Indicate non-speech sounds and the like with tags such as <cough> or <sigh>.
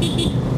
hee <laughs>